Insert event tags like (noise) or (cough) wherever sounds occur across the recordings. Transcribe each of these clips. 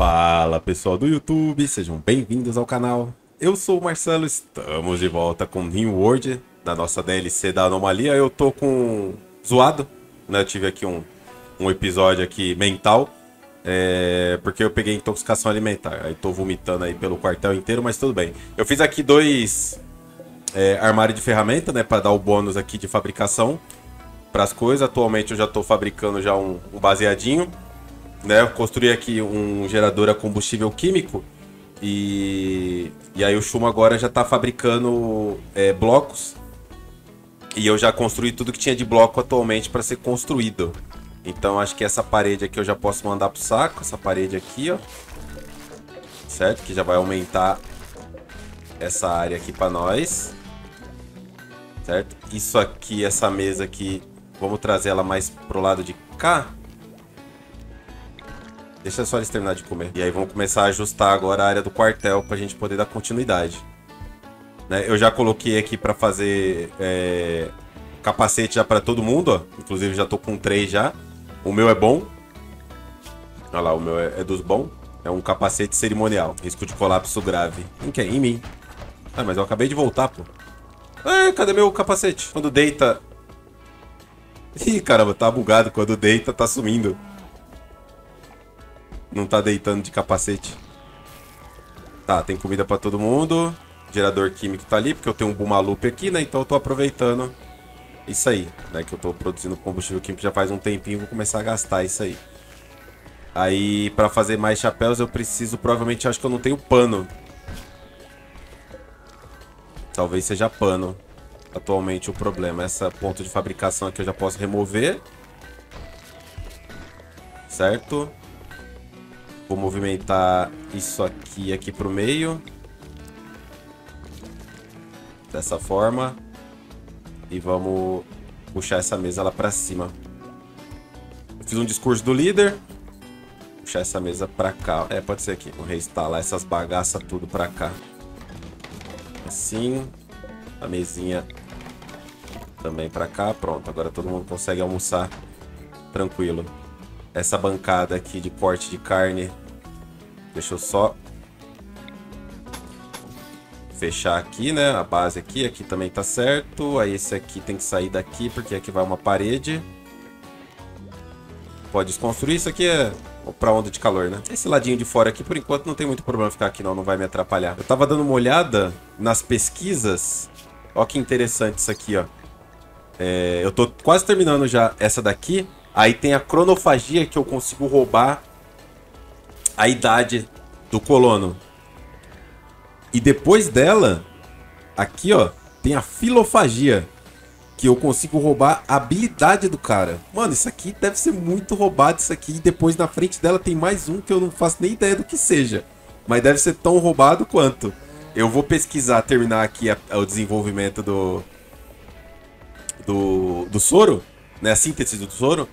Fala pessoal do YouTube, sejam bem-vindos ao canal. Eu sou o Marcelo, estamos de volta com New World, da nossa DLC da Anomalia. Eu tô com zoado, né? Eu tive aqui um, um episódio aqui mental, é, porque eu peguei intoxicação alimentar. Aí tô vomitando aí pelo quartel inteiro, mas tudo bem. Eu fiz aqui dois é, armários de ferramenta, né? Para dar o bônus aqui de fabricação para as coisas. Atualmente eu já tô fabricando já um, um baseadinho né? Eu construí aqui um gerador a combustível químico e, e aí o Chuma agora já está fabricando é, blocos e eu já construí tudo que tinha de bloco atualmente para ser construído. Então acho que essa parede aqui eu já posso mandar pro saco, essa parede aqui, ó. Certo? Que já vai aumentar essa área aqui para nós. Certo? Isso aqui, essa mesa aqui, vamos trazer ela mais pro lado de cá. Deixa só eles terminar de comer. E aí vamos começar a ajustar agora a área do quartel pra gente poder dar continuidade. Né? Eu já coloquei aqui pra fazer é, capacete já pra todo mundo, ó. Inclusive já tô com três já. O meu é bom. Olha lá, o meu é, é dos bons. É um capacete cerimonial. Risco de colapso grave. Em quem? Em mim. Ah, mas eu acabei de voltar, pô. É, cadê meu capacete? Quando deita... Ih, caramba, tá bugado. Quando deita, tá sumindo não tá deitando de capacete. Tá, tem comida pra todo mundo. Gerador químico tá ali, porque eu tenho um Bumalup aqui, né? Então eu tô aproveitando isso aí, né? Que eu tô produzindo combustível químico já faz um tempinho, vou começar a gastar isso aí. Aí, pra fazer mais chapéus, eu preciso, provavelmente, acho que eu não tenho pano. Talvez seja pano. Atualmente o problema. Essa ponto de fabricação aqui eu já posso remover. Certo? Vou movimentar isso aqui aqui pro meio. Dessa forma. E vamos puxar essa mesa lá pra cima. Eu fiz um discurso do líder. Puxar essa mesa pra cá. É, pode ser aqui. Vou reinstalar essas bagaças tudo pra cá. Assim. A mesinha também pra cá. Pronto, agora todo mundo consegue almoçar tranquilo essa bancada aqui de corte de carne. Deixa eu só fechar aqui, né? A base aqui, aqui também tá certo. Aí esse aqui tem que sair daqui, porque aqui vai uma parede. Pode desconstruir. Isso aqui é pra onda de calor, né? Esse ladinho de fora aqui, por enquanto, não tem muito problema ficar aqui, não. Não vai me atrapalhar. Eu tava dando uma olhada nas pesquisas. Ó que interessante isso aqui, ó. É, eu tô quase terminando já essa daqui. Aí tem a cronofagia que eu consigo roubar a idade do colono. E depois dela, aqui ó, tem a filofagia. Que eu consigo roubar a habilidade do cara. Mano, isso aqui deve ser muito roubado isso aqui. E depois na frente dela tem mais um que eu não faço nem ideia do que seja. Mas deve ser tão roubado quanto. Eu vou pesquisar, terminar aqui a, a, o desenvolvimento do, do... Do soro. Né, a síntese do soro.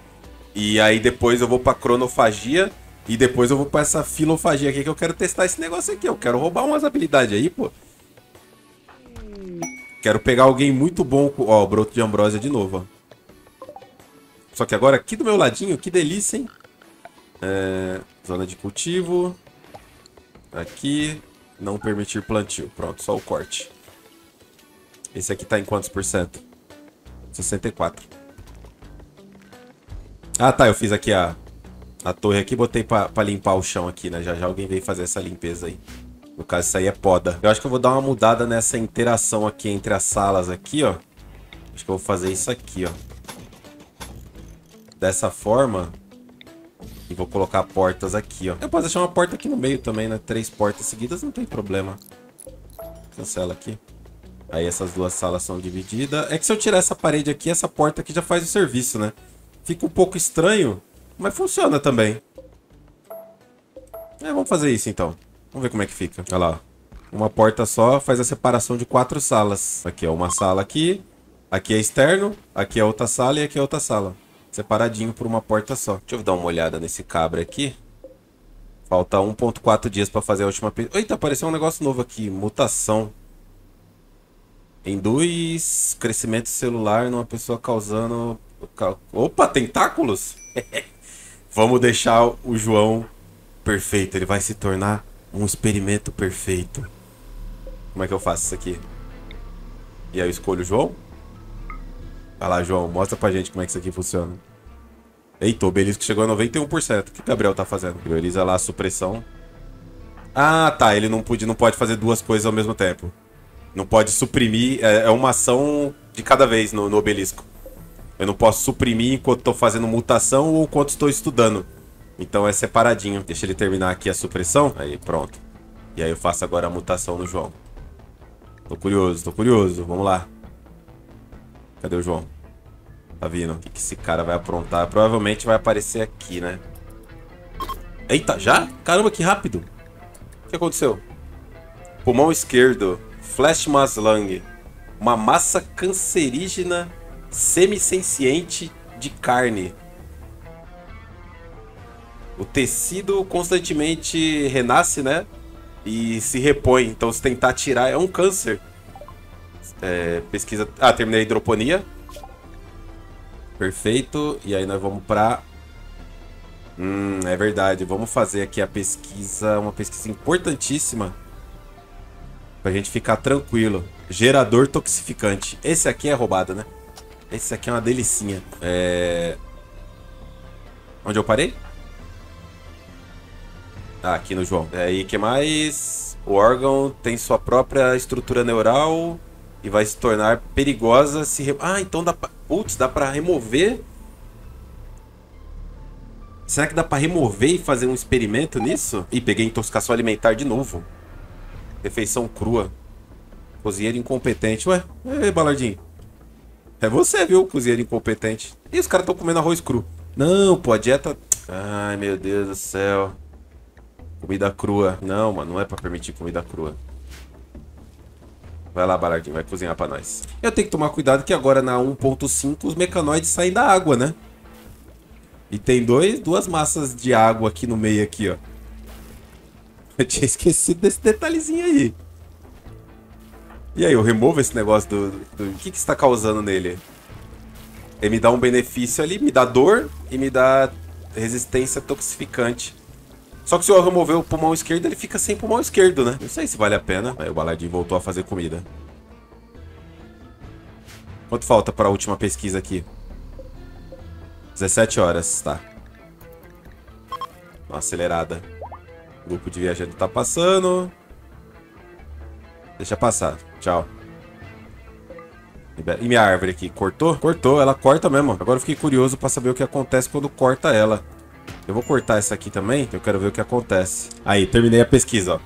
E aí depois eu vou pra cronofagia. E depois eu vou pra essa filofagia aqui que eu quero testar esse negócio aqui. Eu quero roubar umas habilidades aí, pô. Quero pegar alguém muito bom. Ó, o broto de ambrósia de novo, ó. Só que agora aqui do meu ladinho, que delícia, hein? É, zona de cultivo. Aqui. Não permitir plantio. Pronto, só o corte. Esse aqui tá em quantos por cento? 64. Ah, tá. Eu fiz aqui a, a torre aqui botei pra, pra limpar o chão aqui, né? Já já alguém veio fazer essa limpeza aí. No caso, isso aí é poda. Eu acho que eu vou dar uma mudada nessa interação aqui entre as salas aqui, ó. Acho que eu vou fazer isso aqui, ó. Dessa forma. E vou colocar portas aqui, ó. Eu posso deixar uma porta aqui no meio também, né? Três portas seguidas, não tem problema. Cancela aqui. Aí essas duas salas são divididas. É que se eu tirar essa parede aqui, essa porta aqui já faz o serviço, né? Fica um pouco estranho, mas funciona também. É, vamos fazer isso então. Vamos ver como é que fica. Olha lá. Uma porta só faz a separação de quatro salas. Aqui é uma sala aqui. Aqui é externo. Aqui é outra sala e aqui é outra sala. Separadinho por uma porta só. Deixa eu dar uma olhada nesse cabra aqui. Falta 1.4 dias para fazer a última... Eita, apareceu um negócio novo aqui. Mutação. Induz crescimento celular numa pessoa causando Opa, tentáculos? (laughs) Vamos deixar o João perfeito. Ele vai se tornar um experimento perfeito. Como é que eu faço isso aqui? E aí eu escolho o João? Vai lá, João. Mostra pra gente como é que isso aqui funciona. Eita, o obelisco chegou a 91%. O que o Gabriel tá fazendo? Prioriza lá a supressão. Ah, tá. Ele não pode, não pode fazer duas coisas ao mesmo tempo. Não pode suprimir. É, é uma ação de cada vez no, no obelisco. Eu não posso suprimir enquanto estou fazendo mutação ou enquanto estou estudando. Então é separadinho. Deixa ele terminar aqui a supressão. Aí, pronto. E aí eu faço agora a mutação no João. Tô curioso, tô curioso. Vamos lá. Cadê o João? Tá vindo. O que, que esse cara vai aprontar? Provavelmente vai aparecer aqui, né? Eita, já? Caramba, que rápido. O que aconteceu? Pulmão esquerdo. Flash Maslang. Uma massa cancerígena semissenciente de carne. O tecido constantemente renasce, né? E se repõe. Então, se tentar tirar, é um câncer. É, pesquisa. Ah, terminei a hidroponia. Perfeito. E aí nós vamos para. Hum, é verdade. Vamos fazer aqui a pesquisa, uma pesquisa importantíssima. Pra gente ficar tranquilo. Gerador toxificante. Esse aqui é roubado, né? Esse aqui é uma delicinha. É... Onde eu parei? Ah, aqui no João. É, e que mais? O órgão tem sua própria estrutura neural e vai se tornar perigosa se... Re... Ah, então dá pra... Putz, dá pra remover... Será que dá pra remover e fazer um experimento nisso? Ih, peguei intoxicação alimentar de novo. Refeição crua. Cozinheiro incompetente. Ué, ei, Balardinho. É você, viu, cozinheiro incompetente. E os caras estão comendo arroz cru. Não, pô, a dieta... Ai, meu Deus do céu. Comida crua. Não, mano, não é pra permitir comida crua. Vai lá, Balardinho, vai cozinhar pra nós. Eu tenho que tomar cuidado que agora na 1.5 os mecanoides saem da água, né? E tem dois, duas massas de água aqui no meio, aqui, ó. Eu tinha esquecido desse detalhezinho aí. E aí, eu removo esse negócio do... do... O que que está causando nele? Ele me dá um benefício ali, me dá dor e me dá resistência toxificante. Só que se eu remover o pulmão esquerdo, ele fica sem pulmão esquerdo, né? Não sei se vale a pena. Aí o Baladinho voltou a fazer comida. Quanto falta para a última pesquisa aqui? 17 horas, tá. Uma acelerada. O grupo de viajante tá passando. Deixa passar. Tchau. E minha árvore aqui, cortou? Cortou, ela corta mesmo. Agora eu fiquei curioso pra saber o que acontece quando corta ela. Eu vou cortar essa aqui também, eu quero ver o que acontece. Aí, terminei a pesquisa, ó.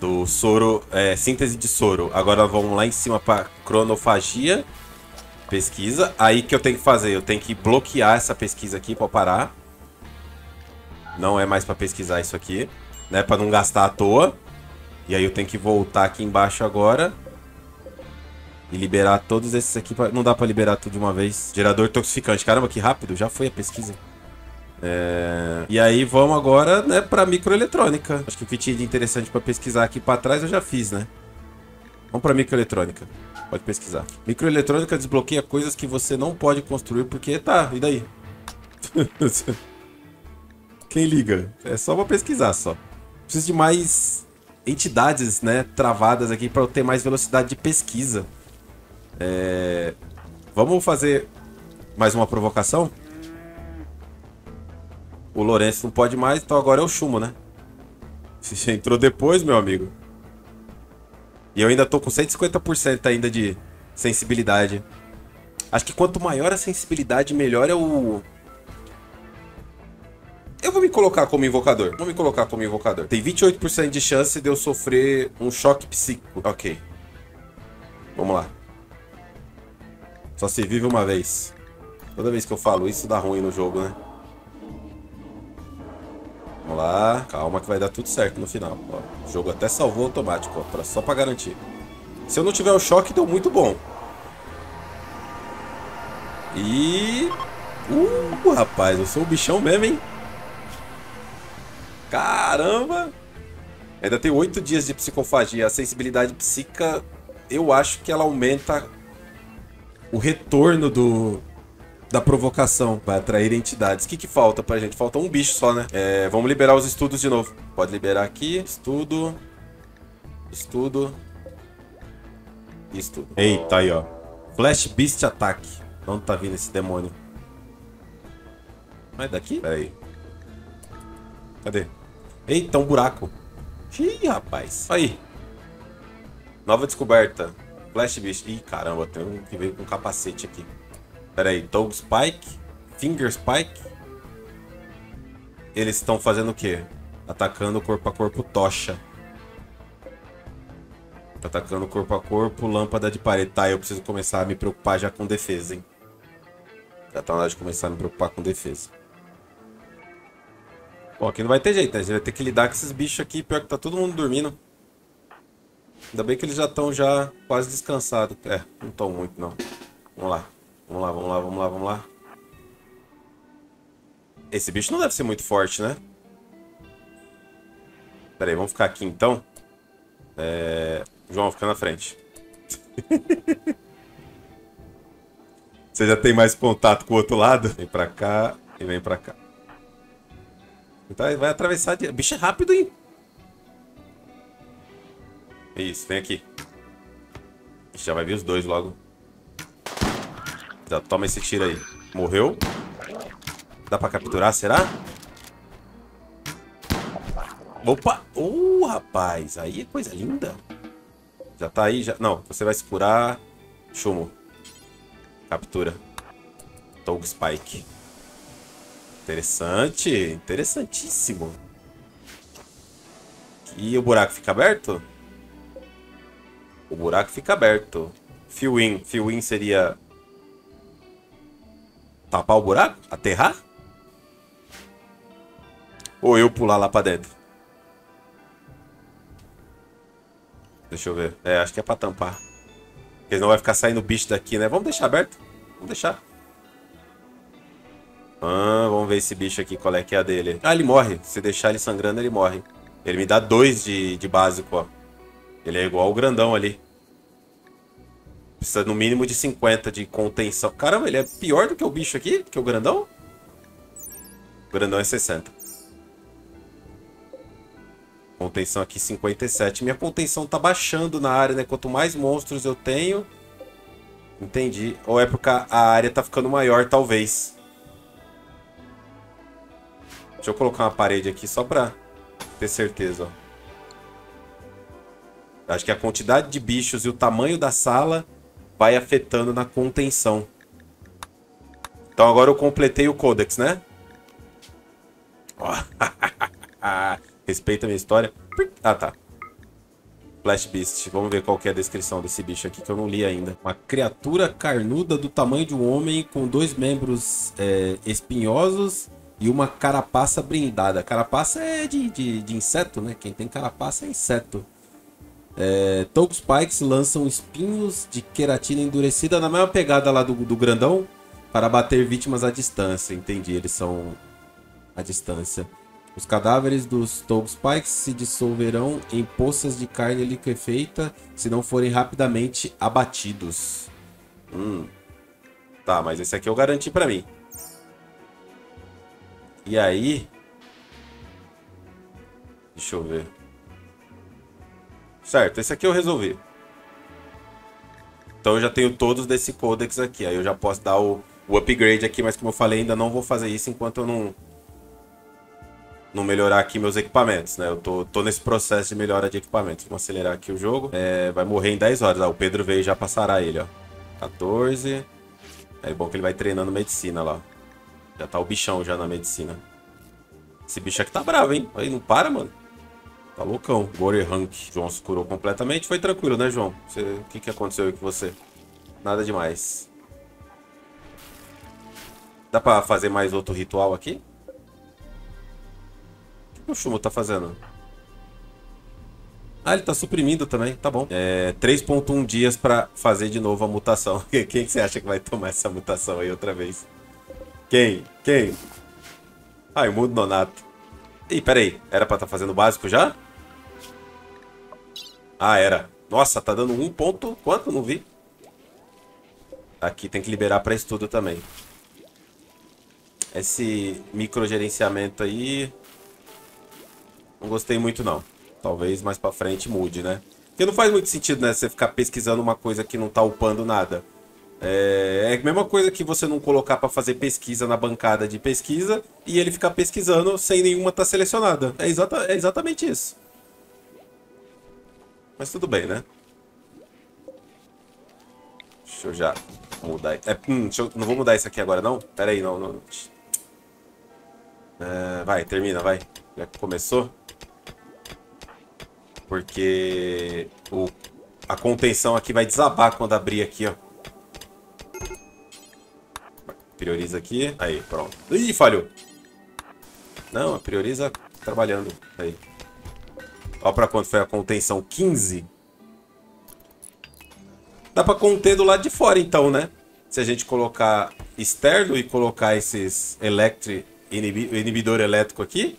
Do soro, é, síntese de soro. Agora vamos lá em cima pra cronofagia. Pesquisa. Aí que eu tenho que fazer? Eu tenho que bloquear essa pesquisa aqui pra parar. Não é mais pra pesquisar isso aqui. Né, pra não gastar à toa. E aí eu tenho que voltar aqui embaixo agora. E liberar todos esses aqui. Pra... Não dá pra liberar tudo de uma vez. Gerador toxificante. Caramba, que rápido. Já foi a pesquisa. É... E aí vamos agora, né, pra microeletrônica. Acho que o que tinha de interessante pra pesquisar aqui pra trás eu já fiz, né? Vamos pra microeletrônica. Pode pesquisar. Microeletrônica desbloqueia coisas que você não pode construir porque... Tá, e daí? (laughs) Quem liga? É só pra pesquisar, só. Preciso de mais entidades, né, travadas aqui para eu ter mais velocidade de pesquisa. É... Vamos fazer mais uma provocação? O Lourenço não pode mais, então agora é o Chumo, né? (laughs) Você entrou depois, meu amigo. E eu ainda tô com 150% ainda de sensibilidade. Acho que quanto maior a sensibilidade, melhor é o eu vou me colocar como invocador. Vou me colocar como invocador. Tem 28% de chance de eu sofrer um choque psíquico. Ok. Vamos lá. Só se vive uma vez. Toda vez que eu falo isso dá ruim no jogo, né? Vamos lá. Calma que vai dar tudo certo no final. Ó, o jogo até salvou automático, ó, pra, só pra garantir. Se eu não tiver o choque, deu muito bom. E... Uh, rapaz, eu sou o bichão mesmo, hein? Caramba! Ainda tem oito dias de psicofagia. A sensibilidade psíquica, eu acho que ela aumenta o retorno do, da provocação. Vai atrair entidades. O que, que falta pra gente? Falta um bicho só, né? É, vamos liberar os estudos de novo. Pode liberar aqui. Estudo. Estudo. Estudo. Eita, aí, ó. Flash Beast Attack. Onde tá vindo esse demônio? Vai daqui? Pera aí. Cadê? Eita, um buraco. Ih, rapaz. Aí. Nova descoberta. Flash Beast. Ih, caramba, tem um que veio com capacete aqui. Pera aí. Toad Spike. Finger Spike. Eles estão fazendo o quê? Atacando corpo a corpo tocha. Tá atacando corpo a corpo, lâmpada de parede. Tá, eu preciso começar a me preocupar já com defesa, hein? Já tá na hora de começar a me preocupar com defesa. Bom, aqui não vai ter jeito, né? A gente vai ter que lidar com esses bichos aqui. Pior que tá todo mundo dormindo. Ainda bem que eles já estão já quase descansados. É, não estão muito, não. Vamos lá. Vamos lá, vamos lá, vamos lá, vamos lá. Esse bicho não deve ser muito forte, né? Pera aí, vamos ficar aqui então. É... João, fica na frente. (laughs) Você já tem mais contato com o outro lado? Vem pra cá e vem pra cá. Então vai atravessar. De... Bicho é rápido, hein? Isso, vem aqui. Já vai vir os dois logo. Já toma esse tiro aí. Morreu. Dá pra capturar, será? Opa! Uh, rapaz! Aí é coisa linda. Já tá aí, já... Não, você vai se curar. Chumo. Captura. Tog Spike. Interessante. Interessantíssimo. E o buraco fica aberto? O buraco fica aberto. Fill-in. Fill-in seria... Tapar o buraco? Aterrar? Ou eu pular lá pra dentro? Deixa eu ver. É, acho que é pra tampar. Porque não vai ficar saindo bicho daqui, né? Vamos deixar aberto. Vamos deixar. Ah, vamos ver esse bicho aqui, qual é que é a dele. Ah, ele morre. Se deixar ele sangrando, ele morre. Ele me dá dois de, de básico, ó. Ele é igual o grandão ali. Precisa no mínimo de 50 de contenção. Caramba, ele é pior do que o bicho aqui? Que o grandão? O grandão é 60. Contenção aqui 57. Minha contenção tá baixando na área, né? Quanto mais monstros eu tenho... Entendi. Ou é porque a área tá ficando maior, talvez. Deixa eu colocar uma parede aqui só pra ter certeza, ó. Acho que a quantidade de bichos e o tamanho da sala vai afetando na contenção. Então agora eu completei o Codex, né? (laughs) Respeita a minha história. Ah, tá. Flash Beast. Vamos ver qual é a descrição desse bicho aqui, que eu não li ainda. Uma criatura carnuda do tamanho de um homem, com dois membros é, espinhosos e uma carapaça brindada. Carapaça é de, de, de inseto, né? Quem tem carapaça é inseto. É, Togo Spikes lançam espinhos de queratina endurecida na mesma pegada lá do, do grandão para bater vítimas à distância. Entendi, eles são à distância. Os cadáveres dos Spikes se dissolverão em poças de carne liquefeita se não forem rapidamente abatidos. Hum. Tá, mas esse aqui eu garanti pra mim. E aí... Deixa eu ver. Certo, esse aqui eu resolvi. Então eu já tenho todos desse codex aqui. Aí eu já posso dar o, o upgrade aqui, mas como eu falei, ainda não vou fazer isso enquanto eu não não melhorar aqui meus equipamentos, né? Eu tô, tô nesse processo de melhora de equipamentos. Vamos acelerar aqui o jogo. É, vai morrer em 10 horas. Ah, o Pedro veio já passará ele, ó. 14. É bom que ele vai treinando medicina lá. Já tá o bichão já na medicina. Esse bicho aqui tá bravo, hein? Aí, não para, mano. Tá loucão. Gore Rank. João se curou completamente. Foi tranquilo, né, João? Você... O que, que aconteceu com você? Nada demais. Dá pra fazer mais outro ritual aqui? o Chumo tá fazendo? Ah, ele tá suprimindo também, tá bom. É 3.1 dias pra fazer de novo a mutação. (laughs) Quem que você acha que vai tomar essa mutação aí outra vez? Quem? Quem? Ah, o Mundo Nonato. Ih, peraí. Era pra tá fazendo básico já? Ah, era. Nossa, tá dando um ponto... Quanto? Não vi. Aqui tem que liberar pra estudo também. Esse microgerenciamento aí... Não gostei muito, não. Talvez mais pra frente mude, né? Porque não faz muito sentido, né? Você ficar pesquisando uma coisa que não tá upando nada. É, é a mesma coisa que você não colocar para fazer pesquisa na bancada de pesquisa e ele ficar pesquisando sem nenhuma estar tá selecionada. É, exata, é exatamente isso. Mas tudo bem, né? Deixa eu já mudar. É, hum, eu, não vou mudar isso aqui agora, não? Pera aí, não. não. É, vai, termina, vai. Já começou. Porque o, a contenção aqui vai desabar quando abrir aqui, ó. Prioriza aqui. Aí, pronto. Ih, falhou. Não, prioriza trabalhando. Aí. Olha pra quanto foi a contenção. 15. Dá pra conter do lado de fora, então, né? Se a gente colocar externo e colocar esses electri, inibidor elétrico aqui,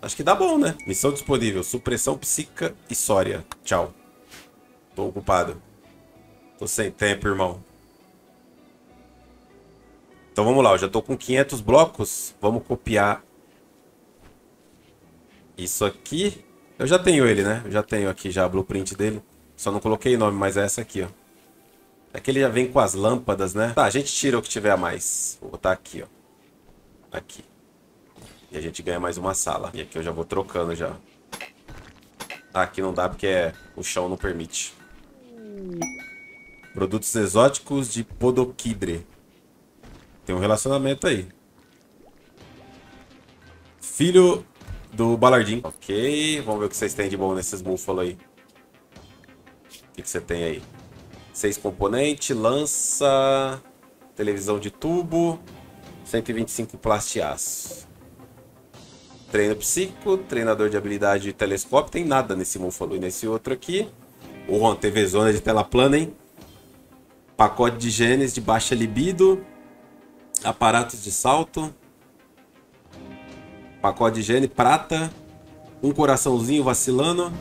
acho que dá bom, né? Missão disponível. Supressão psíquica e sória. Tchau. Tô ocupado. Tô sem tempo, irmão. Então vamos lá, eu já estou com 500 blocos. Vamos copiar isso aqui. Eu já tenho ele, né? Eu já tenho aqui já a blueprint dele. Só não coloquei nome, mas é essa aqui, ó. É que ele já vem com as lâmpadas, né? Tá, a gente tira o que tiver a mais. Vou botar aqui, ó. Aqui. E a gente ganha mais uma sala. E aqui eu já vou trocando já. Ah, aqui não dá porque é... o chão não permite. Produtos exóticos de Podokidre. Tem um relacionamento aí. Filho do Balardim. Ok, vamos ver o que vocês têm de bom nesses búfalos aí. O que, que você tem aí? Seis componentes, lança, televisão de tubo, 125 plastiaço. Treino psíquico, treinador de habilidade de telescópio. Tem nada nesse búfalo e nesse outro aqui. O Ron TV Zona de tela plana, hein? Pacote de genes de baixa libido aparatos de salto, pacote de higiene prata, um coraçãozinho vacilando,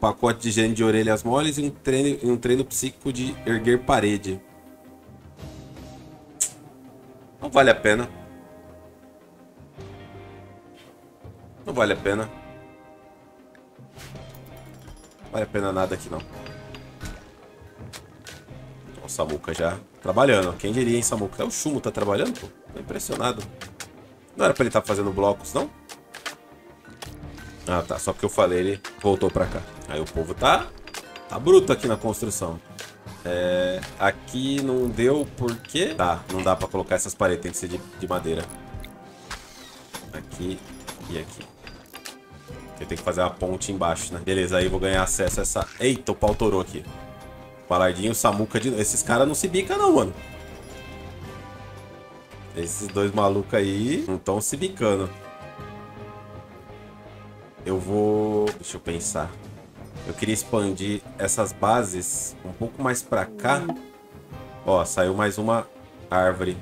pacote de higiene de orelhas moles e um treino, um treino psíquico de erguer parede. Não vale a pena. Não vale a pena. Não vale a pena nada aqui não. O Samuca já trabalhando. Quem diria, hein, Samuca? É o Chumo tá trabalhando, pô. Tô impressionado. Não era pra ele estar tá fazendo blocos, não? Ah, tá. Só porque eu falei, ele voltou pra cá. Aí o povo tá... Tá bruto aqui na construção. É, aqui não deu porque... Tá, não dá pra colocar essas paredes. Tem que ser de, de madeira. Aqui e aqui. Eu tenho que fazer a ponte embaixo, né? Beleza, aí eu vou ganhar acesso a essa... Eita, o pau torou aqui. Palardinho, Samuca de Esses caras não se bica não, mano. Esses dois malucos aí não estão se bicando. Eu vou... Deixa eu pensar. Eu queria expandir essas bases um pouco mais pra cá. Ó, saiu mais uma árvore.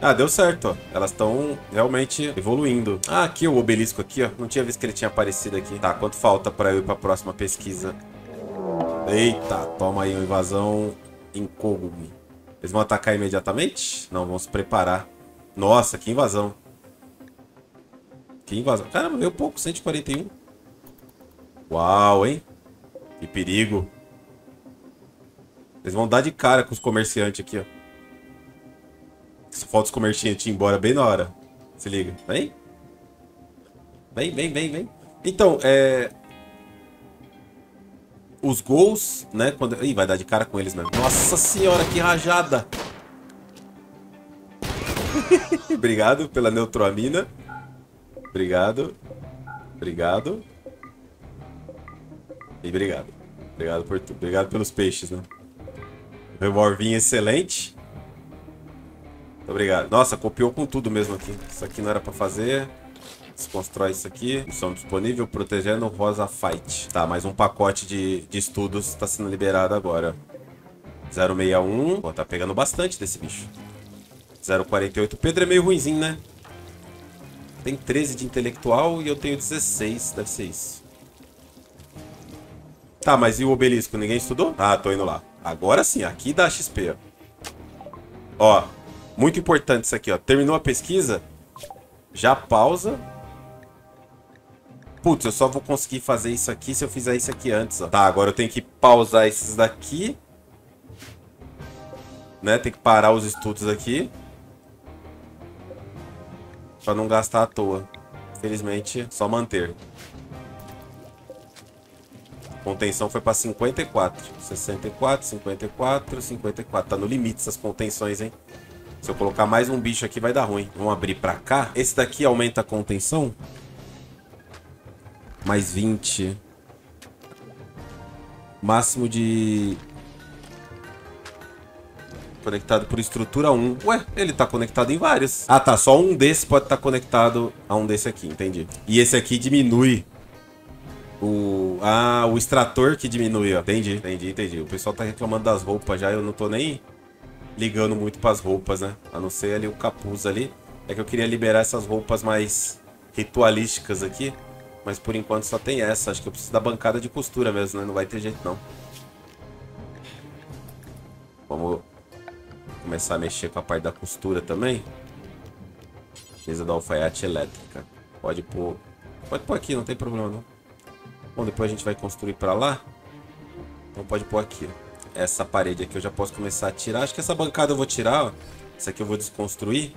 Ah, deu certo, ó. Elas estão realmente evoluindo. Ah, aqui o obelisco aqui, ó. Não tinha visto que ele tinha aparecido aqui. Tá, quanto falta pra eu ir pra próxima pesquisa? Eita, toma aí uma invasão Kogumi. Eles vão atacar imediatamente? Não, vão se preparar. Nossa, que invasão. Que invasão. Caramba, veio pouco, 141. Uau, hein? Que perigo. Eles vão dar de cara com os comerciantes aqui, ó. Só falta os comerciantes ir embora bem na hora. Se liga. Vem. Vem, vem, vem, vem. Então, é os gols, né? Quando... Ih, vai dar de cara com eles mesmo. Nossa senhora, que rajada! (laughs) obrigado pela neutroamina. Obrigado. Obrigado. E obrigado. Obrigado por tudo. Obrigado pelos peixes, né? Revolvinho excelente. Muito obrigado. Nossa, copiou com tudo mesmo aqui. Isso aqui não era pra fazer. Desconstrói isso aqui. Missão disponível, protegendo Rosa Fight. Tá, mais um pacote de, de estudos está sendo liberado agora. 061. Pô, tá pegando bastante desse bicho. 048. O Pedro é meio ruimzinho, né? Tem 13 de intelectual e eu tenho 16. Deve ser isso. Tá, mas e o obelisco? Ninguém estudou? Ah, tô indo lá. Agora sim, aqui dá XP. Ó, Muito importante isso aqui, ó. Terminou a pesquisa, já pausa. Putz, eu só vou conseguir fazer isso aqui se eu fizer isso aqui antes, ó. Tá, agora eu tenho que pausar esses daqui. Né, tem que parar os estudos aqui. Pra não gastar à toa. Felizmente, só manter. Contenção foi pra 54. 64, 54, 54. Tá no limite essas contenções, hein? Se eu colocar mais um bicho aqui, vai dar ruim. Vamos abrir pra cá. Esse daqui aumenta a contenção. Mais 20. Máximo de... Conectado por estrutura 1. Ué, ele tá conectado em vários. Ah, tá. Só um desse pode estar tá conectado a um desse aqui, entendi. E esse aqui diminui o... Ah, o extrator que diminui, ó. Entendi, entendi, entendi. O pessoal tá reclamando das roupas já. Eu não tô nem ligando muito pras roupas, né? A não ser ali o capuz ali. É que eu queria liberar essas roupas mais ritualísticas aqui. Mas por enquanto só tem essa. Acho que eu preciso da bancada de costura mesmo, né? Não vai ter jeito não. Vamos começar a mexer com a parte da costura também. Mesa da alfaiate elétrica. Pode pôr... Pode pôr aqui, não tem problema não. Bom, depois a gente vai construir pra lá. Então pode pôr aqui, Essa parede aqui eu já posso começar a tirar. Acho que essa bancada eu vou tirar, ó. Essa aqui eu vou desconstruir.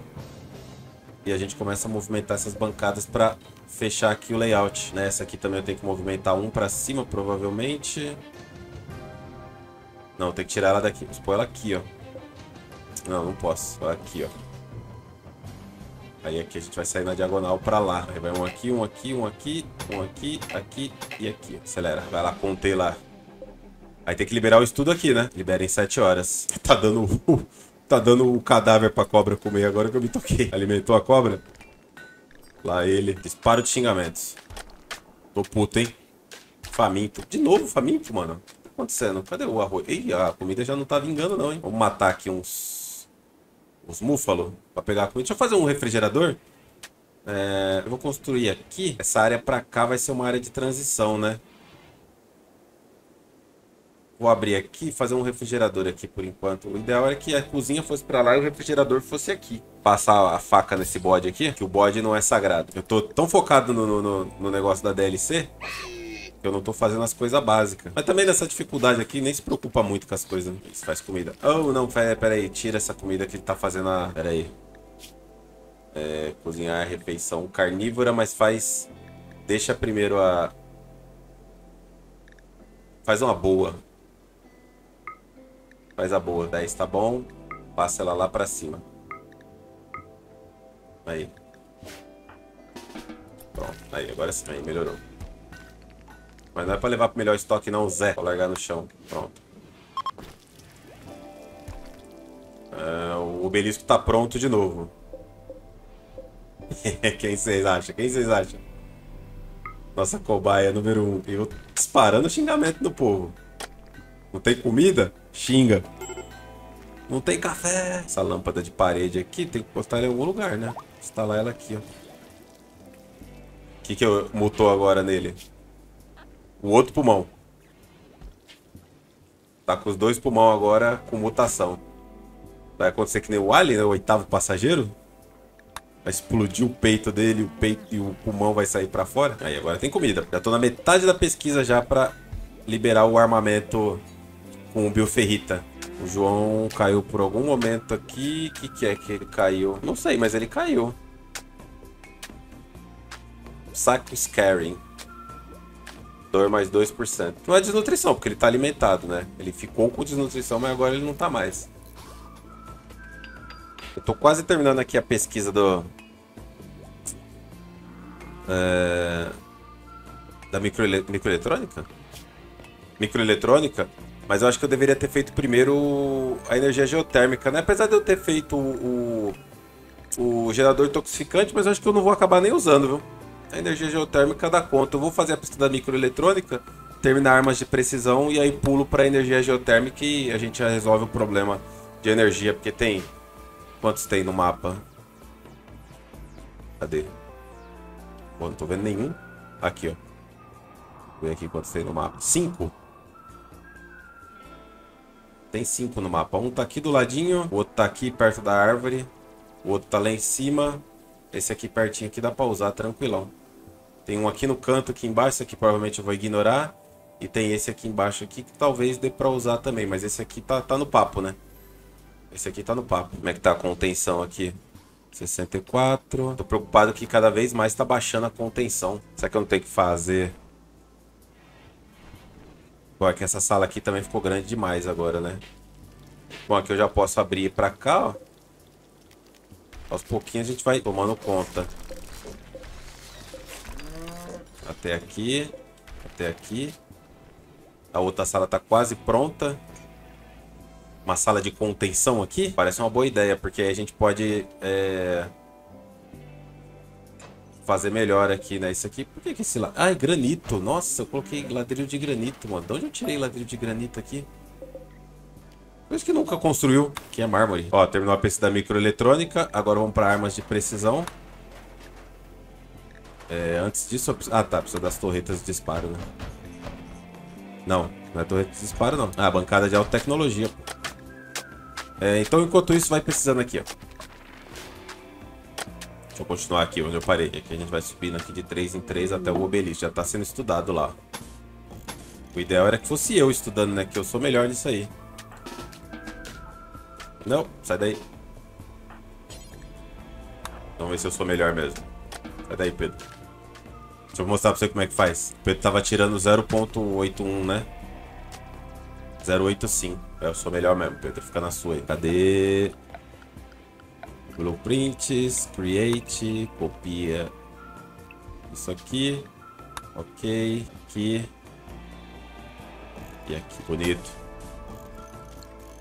E a gente começa a movimentar essas bancadas para fechar aqui o layout. Né? Essa aqui também eu tenho que movimentar um para cima, provavelmente. Não, tem que tirar ela daqui. Pôr ela aqui, ó. Não, não posso. Aqui, ó. Aí aqui a gente vai sair na diagonal pra lá. Aí vai um aqui, um aqui, um aqui, um aqui, aqui e aqui. Acelera. Vai lá, contei lá. Aí tem que liberar o estudo aqui, né? Libera em 7 horas. (laughs) Tá dando tá dando o cadáver pra cobra comer agora que eu me toquei. Alimentou a cobra? Lá ele. Disparo de xingamentos. Tô puto, hein? Faminto. De novo faminto, mano? O que tá acontecendo? Cadê o arroz? Ih, a comida já não tá vingando não, hein? Vamos matar aqui uns os múfalos para pegar a comida. Deixa eu fazer um refrigerador. É, eu vou construir aqui. Essa área para cá vai ser uma área de transição, né? Vou abrir aqui fazer um refrigerador aqui por enquanto. O ideal é que a cozinha fosse para lá e o refrigerador fosse aqui. Passar a faca nesse bode aqui, que o bode não é sagrado. Eu tô tão focado no, no, no negócio da DLC eu não tô fazendo as coisas básicas. Mas também nessa dificuldade aqui, nem se preocupa muito com as coisas. Se faz comida. Oh, não, pera, pera aí. Tira essa comida que ele tá fazendo a... Pera aí. É, cozinhar a refeição carnívora, mas faz... Deixa primeiro a... Faz uma boa. Faz a boa. 10 tá bom. Passa ela lá pra cima. Aí. Pronto. Aí, agora sim. Aí, melhorou. Mas não é pra levar pro melhor estoque não, Zé. Vou largar no chão. Pronto. É, o obelisco tá pronto de novo. (laughs) Quem vocês acham? Quem vocês acham? Nossa cobaia número 1. Um. Eu disparando xingamento do povo. Não tem comida? Xinga. Não tem café. Essa lâmpada de parede aqui tem que postar ela em algum lugar, né? Instalar ela aqui, ó. O que que eu mutou agora nele? o outro pulmão. Tá com os dois pulmão agora com mutação. Vai acontecer que nem o Alien, né? o oitavo passageiro. Vai explodir o peito dele, o peito e o pulmão vai sair para fora. Aí agora tem comida. Já tô na metade da pesquisa já para liberar o armamento com o bioferrita. O João caiu por algum momento aqui. O que, que é que ele caiu? Não sei, mas ele caiu. Saco Scaring. Dor mais 2%. Não é desnutrição, porque ele tá alimentado, né? Ele ficou com desnutrição, mas agora ele não tá mais. Eu tô quase terminando aqui a pesquisa do... É... Da microele... microeletrônica? Microeletrônica? Mas eu acho que eu deveria ter feito primeiro a energia geotérmica, né? Apesar de eu ter feito o, o, o gerador toxificante, mas eu acho que eu não vou acabar nem usando, viu? a energia geotérmica dá conta. Eu vou fazer a da microeletrônica, terminar armas de precisão e aí pulo para energia geotérmica e a gente já resolve o problema de energia, porque tem quantos tem no mapa? Cadê? Pô, não tô vendo nenhum. Aqui, ó. Ver aqui quantos tem no mapa. Cinco. Tem cinco no mapa. Um tá aqui do ladinho, o outro tá aqui perto da árvore, o outro tá lá em cima. Esse aqui pertinho aqui dá pra usar tranquilão. Tem um aqui no canto, aqui embaixo, esse aqui provavelmente eu vou ignorar. E tem esse aqui embaixo aqui que talvez dê pra usar também, mas esse aqui tá, tá no papo, né? Esse aqui tá no papo. Como é que tá a contenção aqui? 64. Tô preocupado que cada vez mais tá baixando a contenção. Será que eu não tenho que fazer... Pô, é que essa sala aqui também ficou grande demais agora, né? Bom, aqui eu já posso abrir pra cá, ó. Aos pouquinhos a gente vai tomando conta. Até aqui. Até aqui. A outra sala tá quase pronta uma sala de contenção aqui, parece uma boa ideia, porque a gente pode é, fazer melhor aqui, né? Isso aqui, por que que esse lá? Ah, é granito. Nossa, eu coloquei ladrilho de granito, mano. De onde eu tirei ladrilho de granito aqui? Por que nunca construiu. Aqui é mármore. Ó, terminou a peça da microeletrônica. Agora vamos para armas de precisão. É, antes disso... Ah, tá. Precisa das torretas de disparo, né? Não, não é torreta de disparo, não. Ah, bancada de alta tecnologia. É, então, enquanto isso, vai precisando aqui, ó. Deixa eu continuar aqui onde eu parei. Aqui a gente vai subindo aqui de 3 em 3 até o obelisco. Já tá sendo estudado lá. O ideal era que fosse eu estudando, né? Que eu sou melhor nisso aí. Não, sai daí. Vamos ver se eu sou melhor mesmo. Sai daí, Pedro. Deixa eu mostrar pra você como é que faz. O Pedro tava tirando 0.81, né? 085. É, eu sou melhor mesmo, Pedro. Fica na sua aí. Cadê? Blueprints, create, copia isso aqui. Ok, aqui. E aqui, bonito.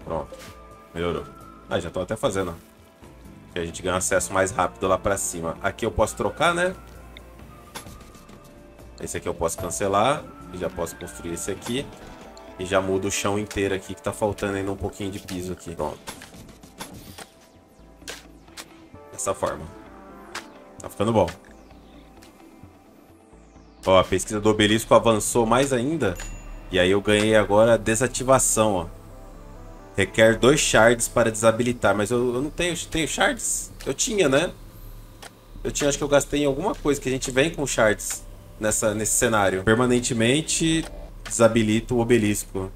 Pronto, melhorou. Ah, já estou até fazendo. Que a gente ganha acesso mais rápido lá pra cima. Aqui eu posso trocar, né? Esse aqui eu posso cancelar. E já posso construir esse aqui. E já muda o chão inteiro aqui, que tá faltando ainda um pouquinho de piso aqui. Pronto. Dessa forma. Tá ficando bom. Ó, a pesquisa do obelisco avançou mais ainda. E aí eu ganhei agora desativação, ó. Requer dois shards para desabilitar. Mas eu, eu não tenho, tenho shards? Eu tinha, né? Eu tinha, acho que eu gastei em alguma coisa, que a gente vem com shards nessa, nesse cenário. Permanentemente desabilita o obelisco.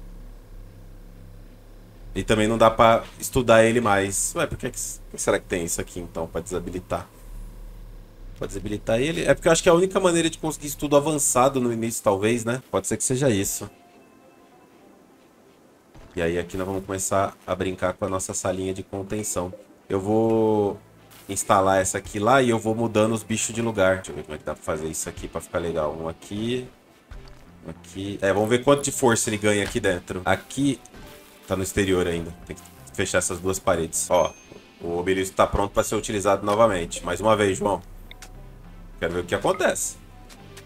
E também não dá pra estudar ele mais. Ué, por que, que será que tem isso aqui então, pra desabilitar? Pra desabilitar ele? É porque eu acho que é a única maneira de conseguir estudo avançado no início, talvez, né? Pode ser que seja isso. E aí aqui nós vamos começar a brincar com a nossa salinha de contenção. Eu vou instalar essa aqui lá e eu vou mudando os bichos de lugar. Deixa eu ver como é que dá pra fazer isso aqui pra ficar legal. Um aqui, Aqui. É, vamos ver quanto de força ele ganha aqui dentro. Aqui tá no exterior ainda. Tem que fechar essas duas paredes. Ó, o obelisco tá pronto para ser utilizado novamente. Mais uma vez, João. Quero ver o que acontece.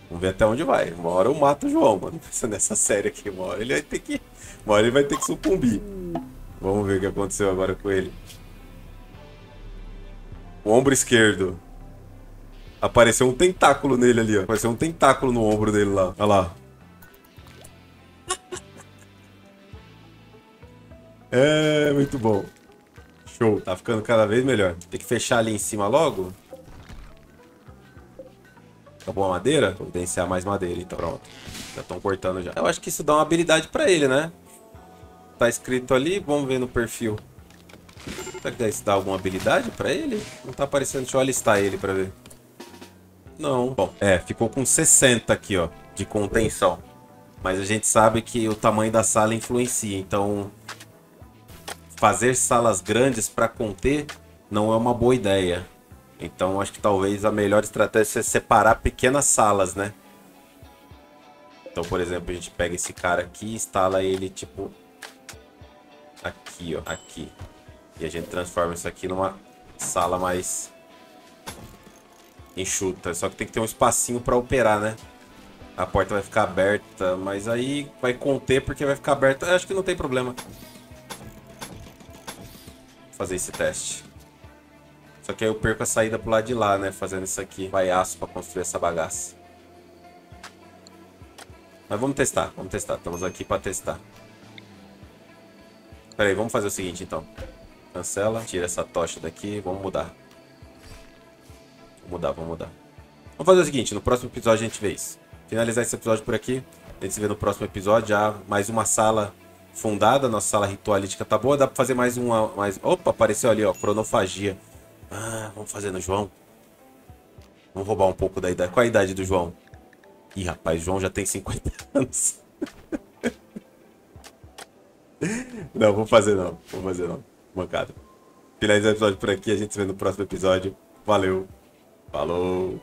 Vamos ver até onde vai. Uma hora eu mato o João, mano. (laughs) Nessa série aqui. Uma hora ele vai ter que. Uma hora ele vai ter que sucumbir. Vamos ver o que aconteceu agora com ele. O ombro esquerdo. Apareceu um tentáculo nele ali, ó. Apareceu um tentáculo no ombro dele lá. Olha lá. É, muito bom. Show. Tá ficando cada vez melhor. Tem que fechar ali em cima logo. Acabou a madeira? Providenciar mais madeira, então. Pronto. Já estão cortando já. Eu acho que isso dá uma habilidade pra ele, né? Tá escrito ali. Vamos ver no perfil. Será que isso dá alguma habilidade pra ele? Não tá aparecendo. Deixa eu alistar ele pra ver. Não. Bom, é. Ficou com 60 aqui, ó. De contenção. Mas a gente sabe que o tamanho da sala influencia. Então, fazer salas grandes para conter não é uma boa ideia. Então acho que talvez a melhor estratégia é separar pequenas salas, né? Então, por exemplo, a gente pega esse cara aqui e instala ele tipo aqui, ó, aqui. E a gente transforma isso aqui numa sala mais enxuta. Só que tem que ter um espacinho para operar, né? A porta vai ficar aberta, mas aí vai conter porque vai ficar aberta. Eu acho que não tem problema fazer esse teste. Só que aí eu perco a saída pro lado de lá, né? Fazendo isso aqui. Vai aço pra construir essa bagaça. Mas vamos testar, vamos testar. Estamos aqui pra testar. Pera aí, vamos fazer o seguinte então. Cancela, tira essa tocha daqui, vamos mudar. Vamos mudar, vamos mudar. Vamos fazer o seguinte, no próximo episódio a gente vê isso. Finalizar esse episódio por aqui. A gente se vê no próximo episódio. Já mais uma sala fundada. Nossa sala ritualística tá boa. Dá pra fazer mais uma. Mais... Opa, apareceu ali, ó. Cronofagia. Ah, vamos fazer no João. Vamos roubar um pouco da idade. Qual a idade do João? Ih, rapaz, João já tem 50 (laughs) anos. não, vou fazer não. Vou fazer não. Mancada. Finalizar o episódio por aqui. A gente se vê no próximo episódio. Valeu. Falou.